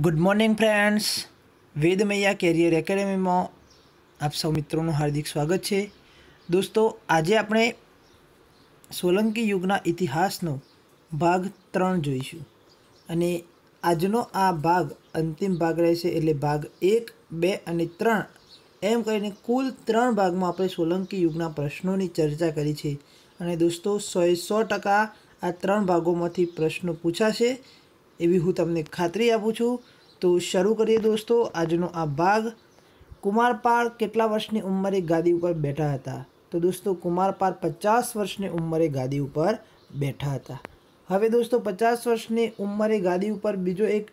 Good morning friends Vedmaiya career એકેડેમીમાં આપ સૌ મિત્રોનું હાર્દિક સ્વાગત છે. દોસ્તો, આજે આપણે સોલંકી યુગના ઇતિહાસનો ભાગ ત્રણ જોઈશું. અને આજનો આ ભાગ અંતિમ ભાગ રહેશે એટલે ભાગ એક, બે અને ત્રણ. એમ કરીને કુલ ત્રણ ભાગમાં આપણે સોલંકી યુગના પ્રશ્નોની ચર્ચા કરી છે. અને દોસ્તો સોએ સો ટકા આ ત્રણ ભાગોમાંથી પ્રશ્નો પૂછાશે. એવી હું તમને ખાતરી આપું છું. તો શરૂ કરીએ દોસ્તો, આજનો આ ભાગ. કુમારપાળ કેટલા વર્ષની ઉંમરે ગાદી ઉપર બેઠા હતા? તો દોસ્તો, કુમારપાળ પચાસ વર્ષની ઉંમરે ગાદી ઉપર બેઠા હતા. હવે દોસ્તો, પચાસ વર્ષની ઉંમરે ગાદી ઉપર બીજો એક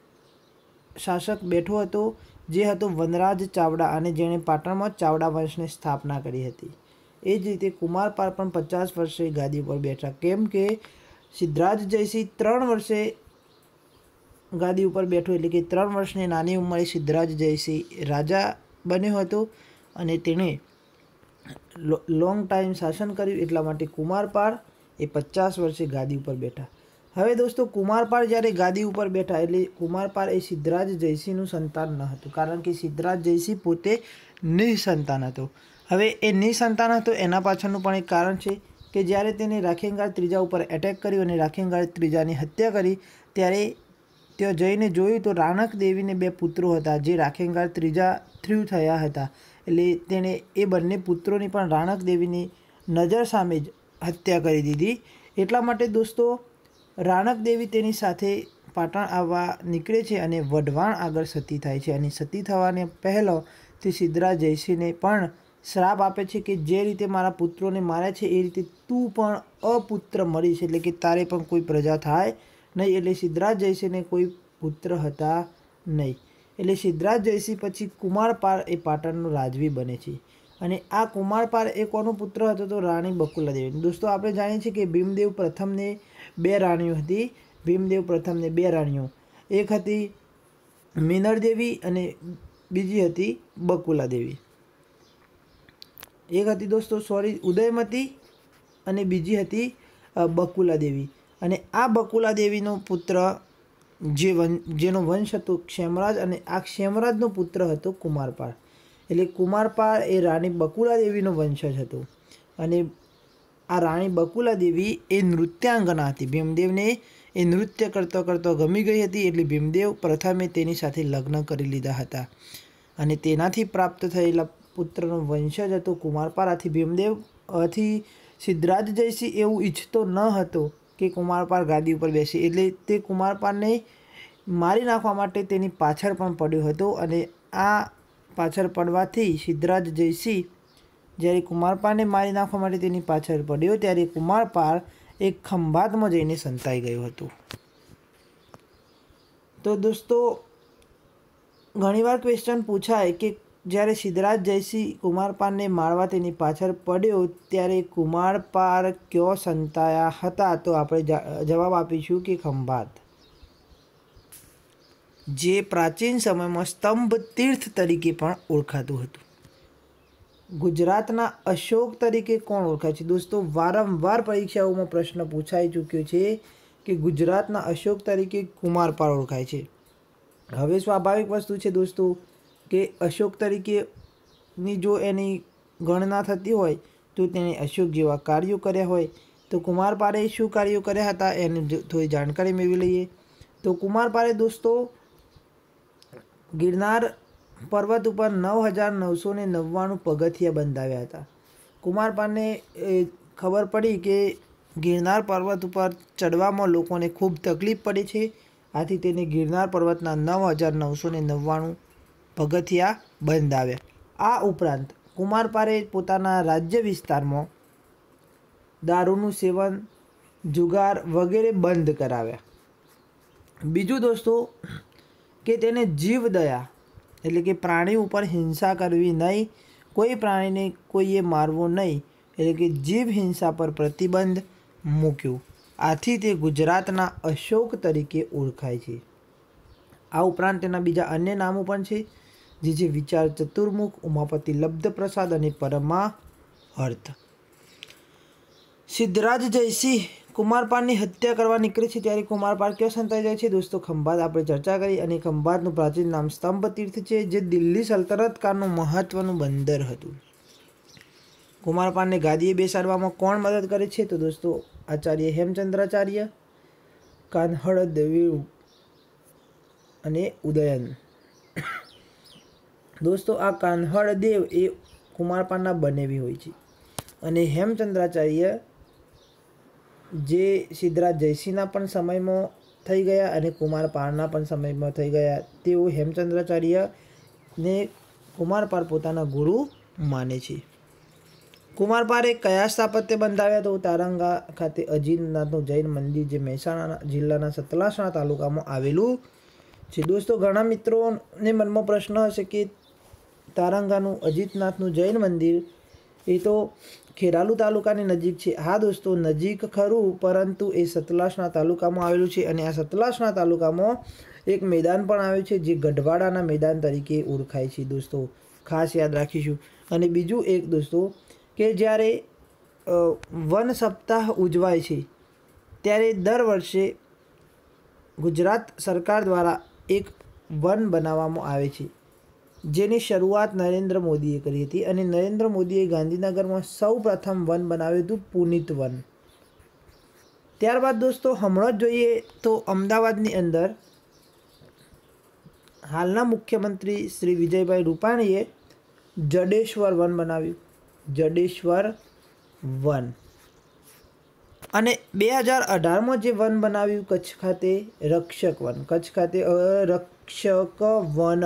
શાસક બેઠો હતો, જે હતો વનરાજ ચાવડા અને જેણે પાટણમાં ચાવડા વંશની સ્થાપના કરી હતી. એ જ રીતે કુમારપાળ પણ પચાસ વર્ષે ગાદી ઉપર બેઠા. કેમ કે સિદ્ધરાજ જયસિંહ ત્રણ વર્ષે ગાદી ઉપર બેઠો એટલે કે ત્રણ વર્ષની નાની ઉંમરે સિદ્ધરાજ જયસિંહ રાજા બન્યો હતો અને તેણે લોંગ ટાઈમ શાસન કર્યું એટલા માટે કુમારપાળ એ પચાસ વર્ષે ગાદી ઉપર બેઠા. હવે દોસ્તો, કુમારપાળ જ્યારે ગાદી ઉપર બેઠા એટલે કુમારપાળ એ સિદ્ધરાજ જયસિંહનું સંતાન ન હતું. કારણ કે સિદ્ધરાજ જયસિંહ પોતે નિસંતાન હતો. હવે એ નિસંતાન હતો એના પાછળનું પણ એક કારણ છે કે જ્યારે તેને રાખેંગાળ ત્રીજા ઉપર એટેક કર્યું અને રાખેંગાળ ત્રીજાની હત્યા કરી, ત્યારે ત્યાં જઈને જોયું તો રાણક દેવીને બે પુત્રો હતા, જે રાખેંગાર ત્રીજા થ્રુ થયા હતા. એટલે તેણે એ બંને પુત્રોની પણ રાણક દેવીની નજર સામે જ હત્યા કરી દીધી. એટલા માટે દોસ્તો, રાણક દેવી તેની સાથે પાટણ આવવા નીકળે છે અને વઢવાણ આગળ સતી થાય છે. અને સતી થવાને પહેલો તે સિદ્ધરા જયસિંહને પણ શ્રાપ આપે છે કે જે રીતે મારા પુત્રોને માર્યા છે, એ રીતે તું પણ અપુત્ર મરીશ. એટલે કે તારે પણ કોઈ પ્રજા થાય નહીં, એટલે સિદ્ધરાજ જયસિંહને કોઈ પુત્ર હતા નહીં. એટલે સિદ્ધરાજ જયસિંહ પછી કુમારપાળ એ પાટણનો રાજવી બને છે. અને આ કુમારપાળ એ કોનો પુત્ર હતો? તો રાણી બકુલા દેવી દોસ્તો, આપણે જાણીએ છીએ કે ભીમદેવ પ્રથમને બે રાણીઓ હતી. ભીમદેવ પ્રથમને બે રાણીઓ. એક હતી મિનરદેવી અને બીજી હતી બકુલા દેવી એક હતી, દોસ્તો, સોરી, ઉદયમતી અને બીજી હતી બકુલા દેવી અને આ બકુલા દેવીનો પુત્ર જે વં જેનો વંશ હતો ક્ષેમરાજ અને આ ક્ષેમરાજનો પુત્ર હતો કુમારપાળ. એટલે કુમારપાળ એ રાણી બકુલા દેવીનો વંશજ હતો. અને આ રાણી બકુલા દેવી એ નૃત્યાંગના હતી. ભીમદેવને એ નૃત્ય કરતો કરતો ગમી ગઈ હતી એટલે ભીમદેવ પ્રથમે તેની સાથે લગ્ન કરી લીધા હતા. અને તેનાથી પ્રાપ્ત થયેલા પુત્રનો વંશજ હતો કુમારપાળ. આથી ભીમદેવ, આથી સિદ્ધરાજ જયસિંહ એવું ઈચ્છતો ન હતો કે કુમારપાળ ગાદી ઉપર બેસે એટલે તે કુમારપાળને મારી નાખવા માટે તેની પાછળ પણ પડ્યો હતો અને આ પાછળ પડવાથી સિદ્ધરાજ જયસિંહ જ્યારે કુમારપાળને મારી નાખવા માટે તેની પાછળ પડ્યો ત્યારે કુમારપાળ એક ખંભાતમાં જઈને સંતાઈ ગયો હતો. તો દોસ્તો, ઘણીવાર ક્વેશ્ચન પૂછાય કે જ્યારે સિદ્ધરાજ જયસિંહ કુમારપાનને મારવા તેની પાછળ પડ્યો, ત્યારે કુમારપાર ક્યો સંતાયા હતા? તો આપણે જવાબ આપીશું કે ખંભાત. જે પ્રાચીન સમયમાં સ્તંભ તીર્થ તરીકે પણ ઓળખાતું હતું. ગુજરાતના અશોક તરીકે કોણ ઓળખાય છે? દોસ્તો, વારંવાર પરીક્ષાઓમાં પ્રશ્ન પૂછાઈ ચૂક્યો છે કે ગુજરાતના અશોક તરીકે કુમારપાળ ઓળખાય છે. હવે સ્વાભાવિક વસ્તુ છે દોસ્તો કે અશોક તરીકેની જો એની ગણના થતી હોય, તો તેણે અશોક જેવા કાર્યો કર્યા હોય. તો કુમારપાળે શું કાર્યો કર્યા હતા એની થોડી જાણકારી મેળવી લઈએ. તો કુમારપાળે દોસ્તો, ગિરનાર પર્વત ઉપર નવ હજાર નવસો ને નવ્વાણું પગથિયા બંધાવ્યા હતા. કુમારપાળને ખબર પડી કે ગિરનાર પર્વત ઉપર ચડવામાં લોકોને ખૂબ તકલીફ પડે છે. આથી તેને ગિરનાર પર્વતના નવ હજાર નવસો ને નવ્વાણું પગથિયા બંધાવ્યા આ ઉપરાંત કુમારપારે પોતાના રાજ્ય વિસ્તારમાં દારૂનું સેવન, જુગાર વગેરે બંધ કરાવ્યા. બીજું દોસ્તો, કે તેને જીવદયા એટલે કે પ્રાણી ઉપર હિંસા કરવી નહીં, કોઈ પ્રાણીને કોઈએ મારવું નહીં, એટલે કે જીવ હિંસા પર પ્રતિબંધ મૂક્યું. આથી તે ગુજરાતના અશોક તરીકે ઓળખાય છે. આ ઉપરાંત તેના બીજા અન્ય નામો પણ છે. જે જે વિચાર ચતુર્મુખ, ઉમાપતિ લબ્ધ પ્રસાદ અને પરમા અર્થ સિદ્ધરાજ જયસિંહ કુમારપાળની હત્યા કરવા નીકળે છે ત્યારે કુમારપાળ ક્યાં સંતાઈ જાય છે? દોસ્તો, ખંભાત આપણે ચર્ચા કરી અને ખંભાતનું પ્રાચીન નામ સ્તંભ તીર્થ છે, જે દિલ્હી સલ્તનત કાળનું મહત્વનું બંદર હતું. કુમારપાળને ગાદીએ બેસાડવામાં કોણ મદદ કરે છે? તો દોસ્તો, આચાર્ય હેમચંદ્રાચાર્ય કાન્હળ દેવી અને ઉદયન. દોસ્તો, આ કાન્હળ દેવ એ કુમારપાળના બનેવી હોય છે. અને હેમચંદ્રાચાર્ય જે સિદ્ધરાજ જયસિંહના પણ સમયમાં થઈ ગયા અને કુમારપાળના પણ સમયમાં થઈ ગયા, તેઓ હેમચંદ્રાચાર્યને કુમારપાળ પોતાના ગુરુ માને છે. કુમારપાળે કયા સ્થાપત્ય બંધાવ્યા તો તારંગા ખાતે અજીતનાથનું જૈન મંદિર, જે મહેસાણા જિલ્લાના સતલાસણા તાલુકામાં આવેલું છે. દોસ્તો, ઘણા મિત્રોને મનમાં પ્રશ્ન હશે કે તારંગાનું અજીતનાથનું જૈન મંદિર, એ તો ખેરાલુ તાલુકાની નજીક છે. હા દોસ્તો, નજીક ખરું, પરંતુ એ સતલાસના તાલુકામાં આવેલું છે અને આ સતલાસના તાલુકામાં એક મેદાન પણ આવ્યું છે, જે ગઢવાડાના મેદાન તરીકે ઓળખાય છે દોસ્તો. ખાસ યાદ રાખીશું. અને બીજું એક દોસ્તો, કે જ્યારે વન સપ્તાહ ઉજવાય છે, ત્યારે દર વર્ષે ગુજરાત સરકાર દ્વારા એક વન બનાવવામાં આવે છે. જેની શરૂઆત નરેન્દ્ર મોદીએ કરી હતી અને નરેન્દ્ર મોદીએ ગાંધીનગરમાં સૌ પ્રથમ વન બનાવ્યું હતું, પુનિત વન. ત્યારબાદ દોસ્તો, હમણાં જ જોઈએ તો અમદાવાદની અંદર હાલના મુખ્યમંત્રી શ્રી વિજયભાઈ રૂપાણીએ જડેશ્વર વન બનાવ્યું. જડેશ્વર વન. અને બે હજાર અઢારમાં જે વન બનાવ્યું, કચ્છ ખાતે રક્ષક વન. કચ્છ ખાતે રક્ષક વન.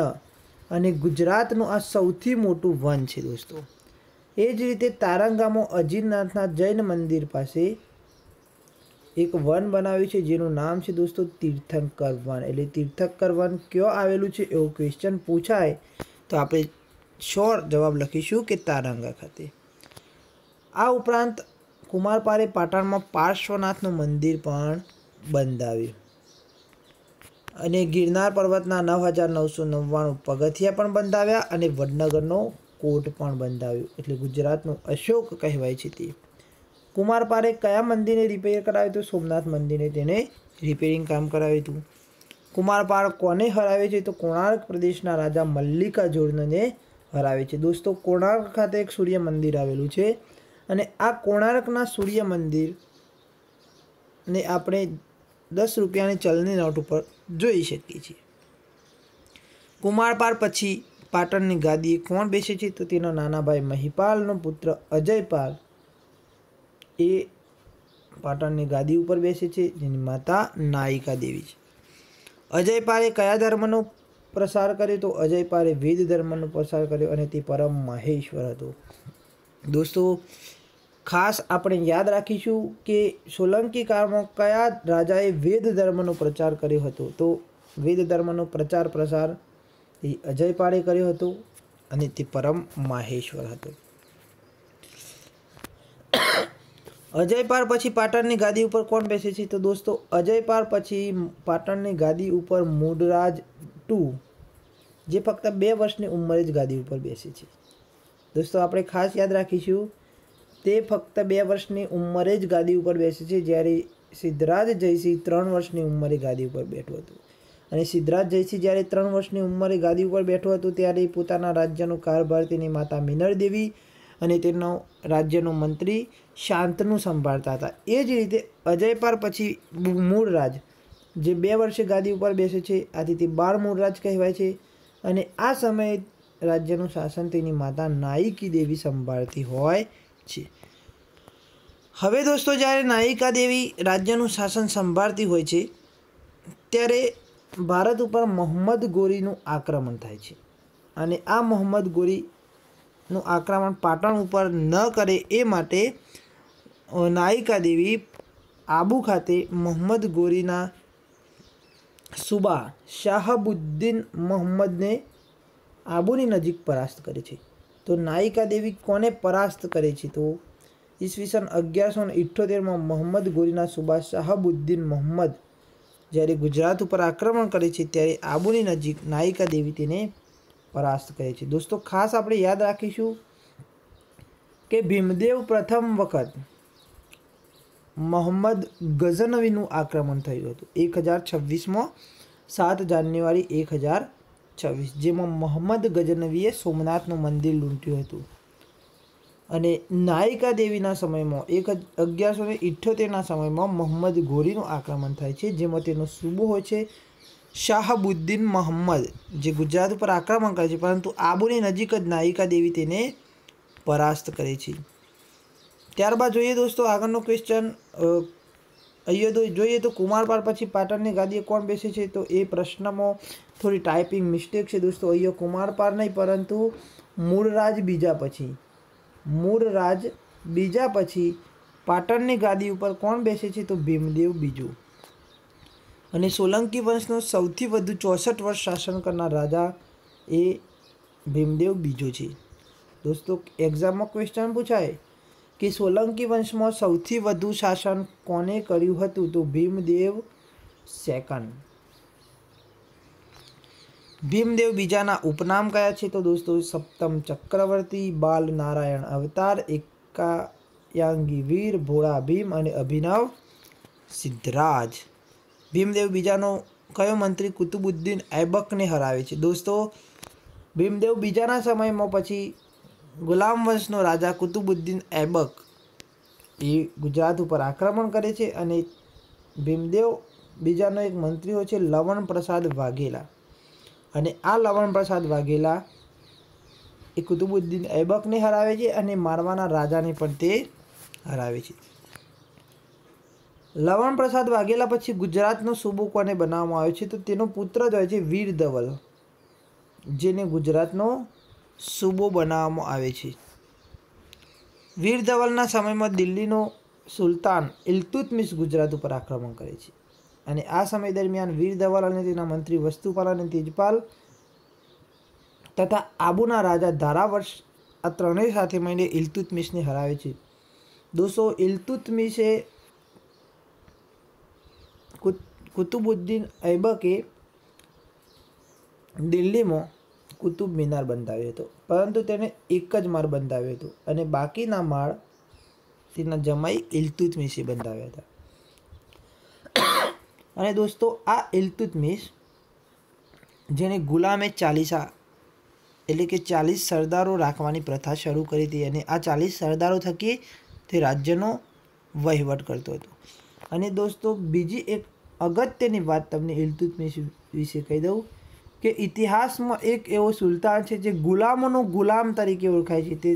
અને ગુજરાતનું આ સૌથી મોટું વન છે દોસ્તો. એ જ રીતે તારંગામાં અજીરનાથના જૈન મંદિર પાસે એક વન બનાવ્યું છે, જેનું નામ છે દોસ્તો તીર્થંકર વન. એટલે તીર્થંકર વન કયો આવેલું છે એવો ક્વેશ્ચન પૂછાય તો આપણે શ્યોર જવાબ લખીશું કે તારંગા ખાતે. આ ઉપરાંત કુમારપારે પાટણમાં પાર્શ્વનાથનું મંદિર પણ બંધાવ્યું. અને ગિરનાર પર્વતના નવ હજાર નવસો નવ્વાણું પગથિયા પણ બંધાવ્યા અને વડનગરનો કોટ પણ બંધાવ્યો. એટલે ગુજરાતનું અશોક કહેવાય છે તે. કુમારપાળે કયા મંદિરને રિપેર કરાવ્યું હતું? સોમનાથ મંદિરને તેને રિપેરિંગ કામ કરાવ્યું હતું. કુમારપાળ કોને હરાવે છે? તો કોણાર્ક પ્રદેશના રાજા મલ્લિકા જોડને હરાવે છે. દોસ્તો, કોણાર્ક ખાતે એક સૂર્ય મંદિર આવેલું છે અને આ કોણાર્કના સૂર્ય મંદિર ને આપણે દસ રૂપિયાની ચલણી નોટ ઉપર જોઈ શકીએ છીએ. કુમારપાળ પછી પાટણની ગાદીએ કોણ બેસે છે તો તેનો નાના ભાઈ મહિપાલનો પુત્ર અજયપાલ. એ પાટણની ગાદી ઉપર બેસે છે, જેની માતા નાયિકા દેવી છે. અજયપાલે કયા ધર્મનો પ્રસાર કર્યો તો અજયપાલે વેદ ધર્મનો પ્રસાર કર્યો અને તે પરમ મહેશ્વર હતો. દોસ્તો ખાસ આપણે યાદ રાખીશું કે સોલંકી કાળમાં કયા રાજાએ વેદ ધર્મનો પ્રચાર કર્યો હતો? તો વેદ ધર્મનો પ્રચાર પ્રસાર એ અજયપાળે કર્યો હતો અને તે પરમ માહેશ્વર હતો. અજયપાળ પછી પાટણની ગાદી ઉપર કોણ બેસે છે? તો દોસ્તો અજયપાળ પછી પાટણની ગાદી ઉપર મૂળરાજ ટુ, જે ફક્ત બે વર્ષની ઉંમરે જ ગાદી ઉપર બેસે છે. દોસ્તો, આપણે ખાસ યાદ રાખીશું તે ફક્ત બે વર્ષની ઉંમરે જ ગાદી ઉપર બેસે છે, જ્યારે સિદ્ધરાજ જયસિંહ ત્રણ વર્ષની ઉંમરે ગાદી ઉપર બેઠો હતો. અને સિદ્ધરાજ જયસિંહ જ્યારે ત્રણ વર્ષની ઉંમરે ગાદી ઉપર બેઠો હતો, ત્યારે પોતાના રાજ્યનો કારભાર તેની માતા મિનળ દેવી અને તેનો રાજ્યનો મંત્રી શાંતનું સંભાળતા હતા. એ જ રીતે અજયપાર પછી મૂળ રાજ જે બે વર્ષે ગાદી ઉપર બેસે છે આથી તે બાળ મૂળ રાજ કહેવાય છે. અને આ સમયે રાજ્યનું શાસન તેની માતા નાયકી દેવી સંભાળતી હોય છે. હવે દોસ્તો, જ્યારે નાયિકા દેવી રાજ્યનું શાસન સંભાળતી હોય છે, ત્યારે ભારત ઉપર મોહમ્મદ ગોરીનું આક્રમણ થાય છે. અને આ મોહમ્મદ ગોરીનું આક્રમણ પાટણ ઉપર ન કરે એ માટે નાયિકા દેવી આબુ ખાતે મોહમ્મદ ગોરીના સુબા શાહબુદ્દીન મોહમ્મદને આબુની નજીક પરાસ્ત કરે છે. તો નાયિકા દેવી કોને પરાસ્ત કરે છે? તો ઈસવીસન અગિયારસો ઇઠ્ઠોતેરમાં મોહમ્મદ ગોરીના સુબા શાહબુદ્દીન મોહમ્મદ જ્યારે ગુજરાત ઉપર આક્રમણ કરે છે ત્યારે આબુની નજીક નાયિકા દેવી તેને પરાસ્ત કરે છે. દોસ્તો, ખાસ આપણે યાદ રાખીશું કે ભીમદેવ પ્રથમ વખત મોહમ્મદ ગઝનવીનું આક્રમણ થયું હતું. એક હજાર છવ્વીસમાં સાત જાન્યુઆરી એક હજાર છવ્વીસ, જેમાં મોહમ્મદ ગઝનવીએ સોમનાથનું મંદિર લૂંટ્યું હતું. અને નાયિકા દેવીના સમયમાં એક અગિયારસો ને ઇઠ્યોતેરના સમયમાં મોહમ્મદ ગોરીનું આક્રમણ થાય છે, જેમાં તેનો સુબો હોય છે શાહબુદ્દીન મોહમ્મદ, જે ગુજરાત ઉપર આક્રમણ કરે છે, પરંતુ આબુની નજીક જ નાયિકા દેવી તેને પરાસ્ત કરે છે. ત્યારબાદ જોઈએ દોસ્તો, આગળનો ક્વેશ્ચન અહીંયા જોઈએ તો કુમારપાળ પછી પાટણની ગાદીએ કોણ બેસે છે? તો એ પ્રશ્નમાં થોડી ટાઈપિંગ મિસ્ટેક છે દોસ્તો, અહીંયા કુમારપાળ નહીં, પરંતુ મૂળરાજ બીજા પછી. મૂળરાજ બીજા પછી પાટણની ગાદી ઉપર કોણ બેસે છે તો ભીમદેવ બીજું. અને સોલંકી વંશનો સૌથી વધુ ચોસઠ વર્ષ શાસન કરનાર રાજા એ ભીમદેવ બીજો છે. દોસ્તો એક્ઝામમાં ક્વેશ્ચન પૂછાય? કે સોલંકી વંશમાં સૌથી વધુ શાસન કોને કર્યું હતું તો ભીમદેવ સેકન્ડ? ભીમદેવ બીજાના ઉપનામ કયા છે? તો દોસ્તો, સપ્તમ ચક્રવર્તી, બાલ નારાયણ અવતાર, એકાયાંગી વીર, ભોળા ભીમ અને અભિનવ સિદ્ધરાજ. ભીમદેવ બીજાનો કયો મંત્રી કુતુબુદ્દીન ઐબકને હરાવે છે? દોસ્તો, ભીમદેવ બીજાના સમયમાં પછી ગુલામ વંશનો રાજા કુતુબુદ્દીન ઐબક એ ગુજરાત ઉપર આક્રમણ કરે છે અને ભીમદેવ બીજાનો એક મંત્રી હોય છે લવણ પ્રસાદ વાઘેલા. અને આ લવણ પ્રસાદ વાઘેલા એ કુતુબુદ્દીન ઐબકને હરાવે છે અને મારવાના રાજાને પણ તે હરાવે છે. લવણ પ્રસાદ વાઘેલા પછી ગુજરાતનો સૂબો કોને બનાવવામાં આવ્યો છે તો તેનો પુત્ર જ હોય છે વીર ધવલ, જેને ગુજરાતનો સૂબો બનાવવામાં આવે છે. વીર ધવલના સમયમાં દિલ્હીનો સુલતાન ઇલ્તુતમિશ ગુજરાત ઉપર આક્રમણ કરે છે. અને આ સમય દરમિયાન વીર ધવલ અને તેના મંત્રી વસ્તુપાલ અને તેજપાલ તથા આબુના રાજા ધારાવર્ષ આ ત્રણેય સાથે મળીને ઇલ્તુતમિશને હરાવે છે. દોસ્તો ઇલ્તુતમિશે કુતુબુદ્દીન ઐબકે દિલ્હીમાં કુતુબ મિનાર બંધાવ્યો હતો. પરંતુ તેને એક જ માળ બંધાવ્યો હતો અને બાકીના માળ તેના જમાઈ ઇલ્તુતમિશે બંધાવ્યા હતા. અને દોસ્તો, આ ઇલ્તુતમિશ જેને ગુલામે ચાલીસા, એટલે કે ચાલીસ સરદારો રાખવાની પ્રથા શરૂ કરી હતી અને આ ચાલીસ સરદારો થકી તે રાજ્યનો વહીવટ કરતો હતો. અને દોસ્તો, બીજી એક અગત્યની વાત તમને ઇલ્તુતમિશ વિશે કહી દઉં કે ઇતિહાસમાં એક એવો સુલતાન છે જે ગુલામોનો ગુલામ તરીકે ઓળખાય છે, તે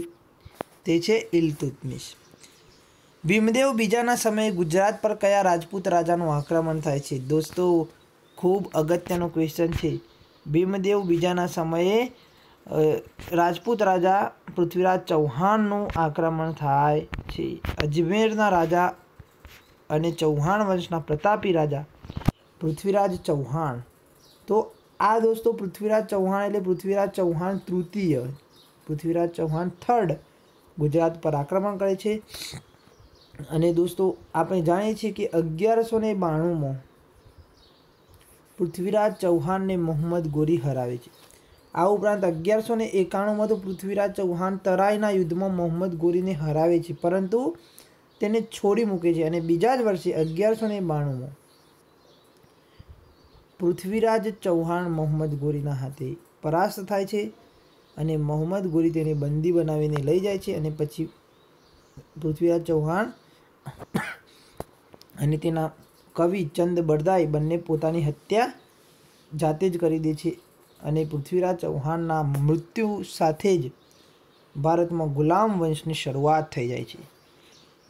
તે છે ઇલ્તુતમિશ ભીમદેવ બીજાના સમયે ગુજરાત પર કયા રાજપૂત રાજાનું આક્રમણ થાય છે? દોસ્તો, ખૂબ અગત્યનો ક્વેશ્ચન છે. ભીમદેવ બીજાના સમયે રાજપૂત રાજા પૃથ્વીરાજ ચૌહાણનું આક્રમણ થાય છે. અજમેરના રાજા અને ચૌહાણ વંશના પ્રતાપી રાજા પૃથ્વીરાજ ચૌહાણ. તો આ દોસ્તો, પૃથ્વીરાજ ચૌહાણ એટલે પૃથ્વીરાજ ચૌહાણ તૃતીય, પૃથ્વીરાજ ચૌહાણ થર્ડ ગુજરાત પર આક્રમણ કરે છે. અને દોસ્તો, આપણે જાણીએ છીએ કે અગિયારસો ને બાણુંમાં પૃથ્વીરાજ ચૌહાણને મોહમ્મદ ગોરી હરાવે છે. આ ઉપરાંત અગિયારસો ને એકાણુંમાં તો પૃથ્વીરાજ ચૌહાણ તરાઈના યુદ્ધમાં મોહમ્મદ ગોરીને હરાવે છે, પરંતુ તેને છોડી મૂકે છે. અને બીજા જ વર્ષે અગિયારસો ને બાણુંમાં પૃથ્વીરાજ ચૌહાણ મોહમ્મદ ગોરીના હાથે પરાસ્ત થાય છે અને મોહમ્મદ ગોરી તેને બંદી બનાવીને લઈ જાય છે અને પછી પૃથ્વીરાજ ચૌહાણ અને તેના કવિ ચંદ બરદાઈ બંને પોતાની હત્યા જાતે જ કરી દે છે અને પૃથ્વીરાજ ચૌહાણના મૃત્યુ સાથે જ ભારતમાં ગુલામ વંશની શરૂઆત થઈ જાય છે.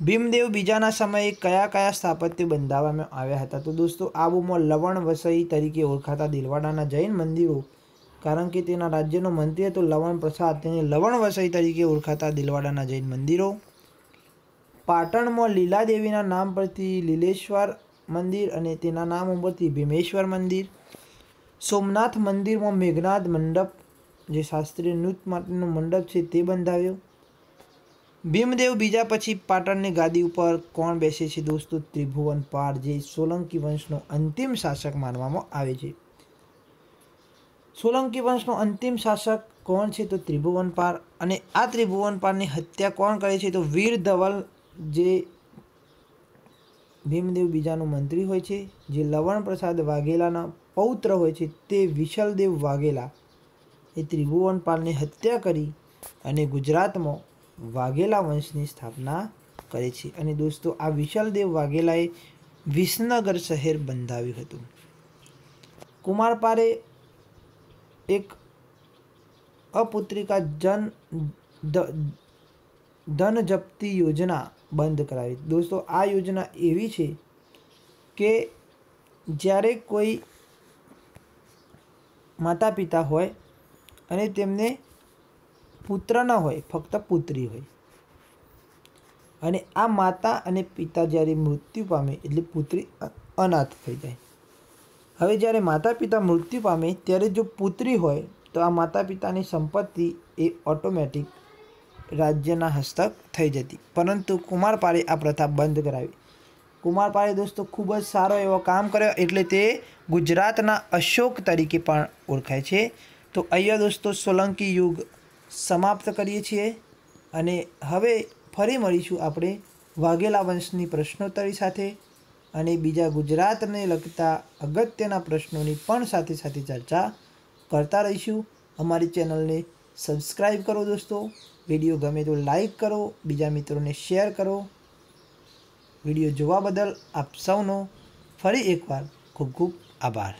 ભીમદેવ બીજાના સમયે કયા કયા સ્થાપત્ય બંધાવવામાં આવ્યા હતા? તો દોસ્તો આબુમાં લવણ વસઈ તરીકે ઓળખાતા દિલવાડાના જૈન મંદિરો, કારણ કે તેના રાજ્યનો મંત્રી હતો લવણ પ્રસાદ. તેને લવણ વસઈ તરીકે ઓળખાતા દિલવાડાના જૈન મંદિરો પાટણમાં લીલાદેવીના નામ પરથી લીલેશ્વર મંદિર અને તેના નામ ઉપરથી ભીમેશ્વર મંદિર, સોમનાથ મંદિરમાં મેઘનાથ મંડપ, જે શાસ્ત્રીય નૃત્ય માટેનો મંડપ છે તે બંધાવ્યો. ભીમદેવ બીજા પછી પાટણની ગાદી ઉપર કોણ બેસે છે દોસ્તો? ત્રિભુવન પાર, જે સોલંકી વંશનો અંતિમ શાસક માનવામાં આવે છે. સોલંકી વંશનો અંતિમ શાસક કોણ છે? તો ત્રિભુવન પાર. અને આ ત્રિભુવન પારની હત્યા કોણ કરે છે? તો વીર ધવલ જે ભીમદેવ બીજાનો મંત્રી હોય છે, જે લવણ પ્રસાદ વાઘેલાના પૌત્ર હોય છે, તે વિશલદેવ વાઘેલા એ ત્રિભુવનપાલની હત્યા કરી અને ગુજરાતમાં વાઘેલા વંશની સ્થાપના કરે છે. અને દોસ્તો, આ વિશાલદેવ વાઘેલાએ વિસનગર શહેર બંધાવ્યું હતું. કુમારપારે એક અપુત્રિકા જન ધન જપ્તી યોજના બંધ કરાવી. દોસ્તો, આ યોજના એવી છે કે જ્યારે કોઈ માતા પિતા હોય અને તેમને પુત્ર ન હોય, ફક્ત પુત્રી હોય. અને આ માતા અને પિતા જ્યારે મૃત્યુ પામે એટલે પુત્રી અનાથ થઈ જાય. હવે જ્યારે માતા પિતા મૃત્યુ પામે, ત્યારે જો પુત્રી હોય, તો આ માતા પિતાની સંપત્તિ એ ઓટોમેટિક રાજ્યના હસ્તક થઈ જતી. પરંતુ કુમારપાળે આ પ્રથા બંધ કરાવી. કુમારપાળે દોસ્તો ખૂબ જ સારો એવો કામ કર્યો એટલે તે ગુજરાતના અશોક તરીકે પણ ઓળખાય છે. તો અહીંયા દોસ્તો સોલંકી યુગ સમાપ્ત કરીએ છીએ અને હવે ફરી મળીશું આપણે વાઘેલા વંશની પ્રશ્નોત્તરી સાથે અને બીજા ગુજરાતને લગતા અગત્યના પ્રશ્નોની પણ સાથે સાથે ચર્ચા કરતા રહીશું. અમારી ચેનલને સબસ્ક્રાઈબ કરો દોસ્તો. વીડિયો ગમે તો લાઈક કરો, બીજા મિત્રોને શેર કરો. વીડિયો જોવા બદલ આપ સૌનો ફરી એકવાર ખૂબ ખૂબ આભાર.